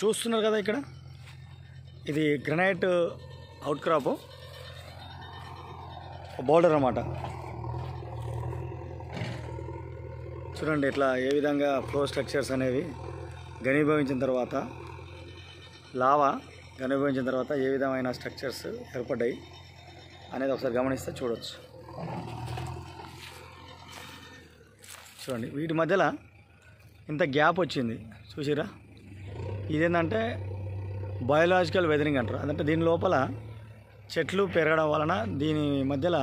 చూస్తున్నారు కదా ఇక్కడ? ఇది గ్రనైట్ అవుట్ క్రాప్ బోర్డర్ అన్నమాట. చూడండి ఇట్లా ఏ విధంగా ఫ్లో స్ట్రక్చర్స్ అనేవి ఘనీభవించిన తర్వాత లావా ఘనీభవించిన తర్వాత ఏ విధమైన స్ట్రక్చర్స్ ఏర్పడ్డాయి అనేది ఒకసారి గమనిస్తే చూడవచ్చు చూడండి వీటి మధ్యలో ఇంత గ్యాప్ వచ్చింది. చూసిరా ఇదేంటంటే బయోలాజికల్ వెదరింగ్ అంటారు. అదంటే దీని లోపల చెట్లు పెరగడం వలన దీని మధ్యలో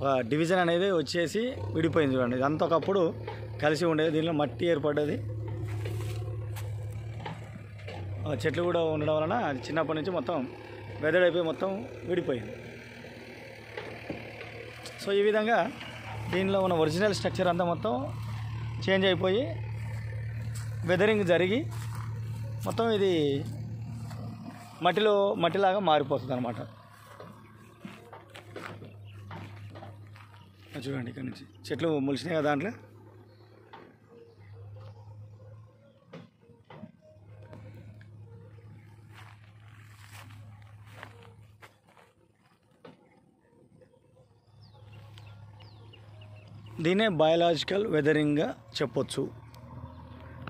ఒక డివిజన్ అనేది వచ్చేసి విడిపోయింది చూడండి. ఇదంతా ఒకప్పుడు కలిసి ఉండేది. దీనిలో మట్టి ఏర్పడ్డది. ఆ చెట్లు కూడా ఉండడం వలన అది చిన్నప్పటి నుంచి మొత్తం వెదడైపోయి మొత్తం విడిపోయింది. సో ఈ విధంగా దీనిలో ఉన్న ఒరిజినల్ స్ట్రక్చర్ అంతా మొత్తం చేంజ్ అయిపోయి వెదరింగ్ జరిగి మొత్తం ఇది మట్టిలో మట్టిలాగా మారిపోతుంది అనమాట చూడండి ఇక్కడ నుంచి. చెట్లు మొలిచినాయి కదా దాంట్లో? దీన్నే బయలాజికల్ వెదరింగ్గా చెప్పొచ్చు.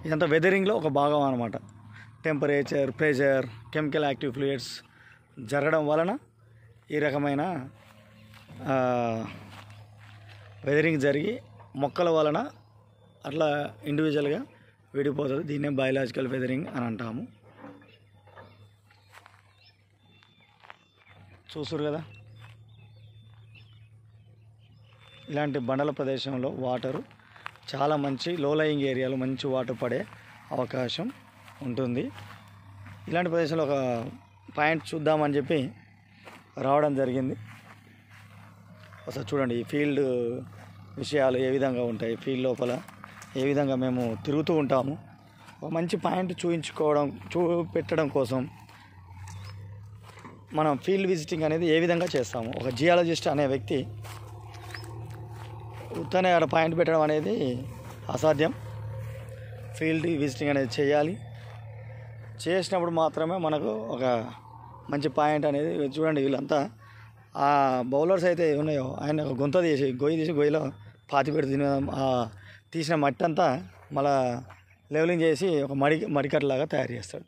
ఇదంతా వెదరింగ్లో ఒక భాగం అనమాట temperature pressure chemical active fluids జరగడం వలన ఈ రకమైన వెదరింగ్ జరిగి మొక్కల వలన అట్లా ఇండివిజువల్గా విడిపోతుంది. దీన్నే బయలాజికల్ వెదరింగ్ అని అంటాము. చూసారు కదా? ఇలాంటి బండల ప్రదేశంలో వాటరు చాలా మంచి లోలయింగ్ ఏరియాలో మంచి వాటర్ పడే అవకాశం ఉంటుంది. ఇలాంటి ప్రదేశంలో ఒక పాయింట్ చూద్దామని చెప్పి రావడం జరిగింది. ఒకసారి చూడండి ఈ ఫీల్డ్ విషయాలు ఏ విధంగా ఉంటాయి ఫీల్డ్ లోపల ఏ విధంగా మేము తిరుగుతూ ఉంటాము. ఒక మంచి పాయింట్ చూపించుకోవడం చూపెట్టడం కోసం మనం ఫీల్డ్ విజిటింగ్ అనేది ఏ విధంగా చేస్తాము? ఒక జియాలజిస్ట్ అనే వ్యక్తి ఉత్తనే అక్కడ పాయింట్ పెట్టడం అనేది అసాధ్యం. ఫీల్డ్ విజిటింగ్ అనేది చేయాలి. చేసినప్పుడు మాత్రమే మనకు ఒక మంచి పాయింట్ అనేది చూడండి వీళ్ళంతా. ఆ బౌలర్స్ అయితే ఉన్నాయో ఆయన ఒక గుంత తీసి గొయ్యి తీసి గొయ్యిలో పాతి పెట్టి తినే తీసిన మట్టి అంతా మళ్ళా లెవెలింగ్ చేసి ఒక మడి మడికట్లాగా తయారు చేస్తాడు.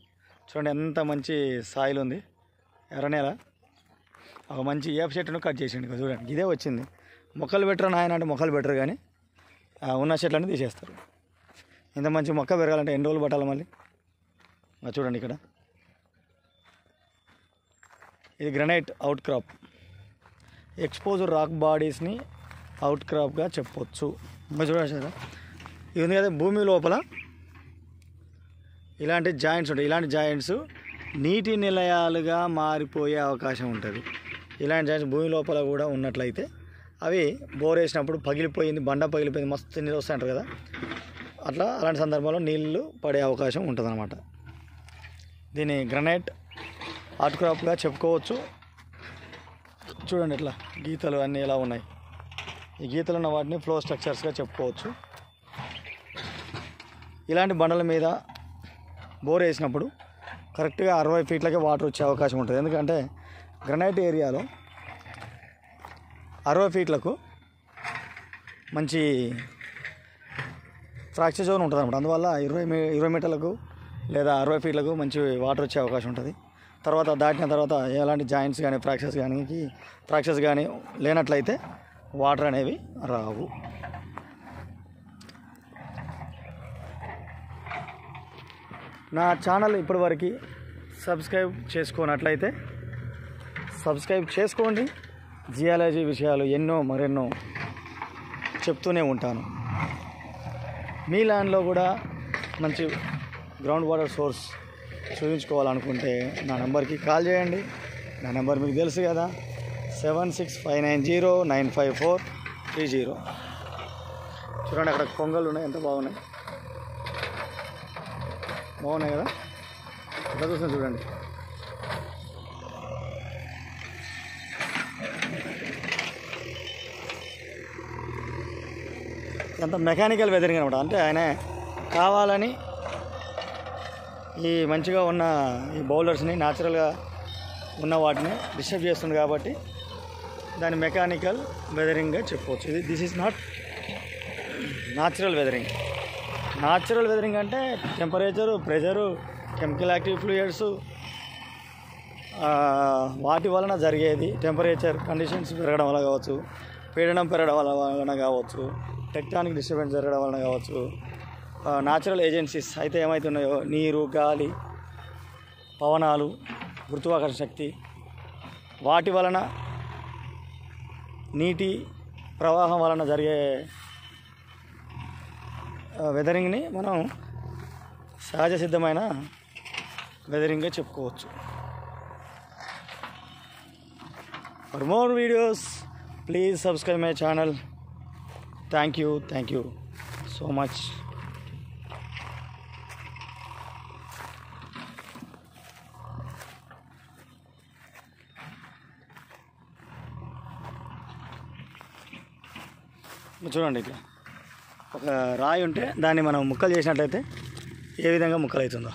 చూడండి ఎంత మంచి సాయిల్ ఉంది. ఎర్రనేల ఒక మంచి ఏప చెట్టును కట్ చేసిండు చూడండి. ఇదే వచ్చింది. మొక్కలు పెట్టరు ఆయన అంటే మొక్కలు పెట్టరు కానీ ఉన్న చెట్లన్నీ తీసేస్తారు. ఇంత మంచి మొక్క పెరగాలంటే ఎన్ని రోజులు పట్టాలి మళ్ళీ? చూడండి ఇక్కడ. ఇది granite outcrop expose rock బాడీస్ని అవుట్ క్రాప్గా చెప్పొచ్చు. ఇంకా చూడండి ఇది ఉంది కదా భూమి లోపల. ఇలాంటి జాయింట్స్ ఉంటాయి. ఇలాంటి జాయింట్స్ నీటి నిలయాలుగా మారిపోయే అవకాశం ఉంటుంది. ఇలాంటి జాయింట్స్ భూమి లోపల కూడా ఉన్నట్లయితే అవి బోర్ వేసినప్పుడు పగిలిపోయింది బండ పగిలిపోయింది మస్తు నీళ్ళు వస్తాయంటారు కదా. అట్లా అలాంటి సందర్భంలో నీళ్ళు పడే అవకాశం ఉంటుంది దీన్ని గ్రనైట్ ఆర్ట్ క్రాప్గా చెప్పుకోవచ్చు. చూడండి ఇట్లా గీతలు అన్నీ ఎలా ఉన్నాయి. ఈ గీతలు ఉన్న వాటిని ఫ్లో స్ట్రక్చర్స్గా చెప్పుకోవచ్చు. ఇలాంటి బండల మీద బోర్ వేసినప్పుడు కరెక్ట్గా అరవై ఫీట్లకే వాటర్ వచ్చే అవకాశం ఉంటుంది. ఎందుకంటే గ్రనైట్ ఏరియాలో అరవై ఫీట్లకు మంచి ఫ్రాక్చర్ జోన్ ఉంటుంది అనమాట అందువల్ల ఇరవై మీ ఇరవై మీటర్లకు లేదా అరవై ఫీట్లకు మంచి వాటర్ వచ్చే అవకాశం ఉంటుంది. తర్వాత దాటిన తర్వాత ఎలాంటి జాయింట్స్ కానీ ఫ్రాక్చర్స్ కానీ ఫ్రాక్చర్స్ కానీ లేనట్లయితే వాటర్ అనేవి రావు. నా ఛానల్ ఇప్పటివరకు సబ్స్క్రైబ్ చేసుకున్నట్లయితే సబ్స్క్రైబ్ చేసుకోండి. జియాలజీ విషయాలు ఎన్నో మరెన్నో చెప్తూనే ఉంటాను. మీ ల్యాండ్లో కూడా మంచి గ్రౌండ్ వాటర్ సోర్స్ చూపించుకోవాలనుకుంటే నా నెంబర్కి కాల్ చేయండి. నా నెంబర్ మీకు తెలుసు కదా seven six five nine zero nine five four three zero. చూడండి అక్కడ కొంగలు ఉన్నాయి ఎంత బాగున్నాయి. బాగున్నాయి కదా? ఇక్కడ చూసిన చూడండి. ఎంత మెకానికల్ వెదరింగ్ అనమాట అంటే ఆయన కావాలని ఈ మంచిగా ఉన్న ఈ బౌలర్స్ని న్యాచురల్గా ఉన్న వాటిని డిస్టర్బ్ చేస్తుంది కాబట్టి దాని మెకానికల్ వెదరింగ్గా చెప్పవచ్చు. ఇది this is not natural weathering natural weathering అంటే temperature pressure chemical active fluids వాటి వలన జరిగేది టెంపరేచర్ కండిషన్స్ పెరగడం వల్ల కావచ్చు పీడనం పెరగడం వల్ల వలన కావచ్చు టెక్టానిక్ డిస్టర్బెన్స్ జరగడం వలన కావచ్చు న్యాచురల్ ఏజెన్సీస్ అయితే ఏమవుతున్నాయో నీరు గాలి పవనాలు గురుత్వాకర్షణ శక్తి. వాటి వలన నీటి ప్రవాహం వలన జరిగే వెదరింగ్ని మనం సహజ సిద్ధమైన వెదరింగ్గా చెప్పుకోవచ్చు. For more videos please subscribe my channel thank you thank you so much చూడండి ఇట్లా. ఒక రాయి ఉంటే దాన్ని మనం ముక్కలు చేసినట్టయితే ఏ విధంగా ముక్కలు అవుతుందో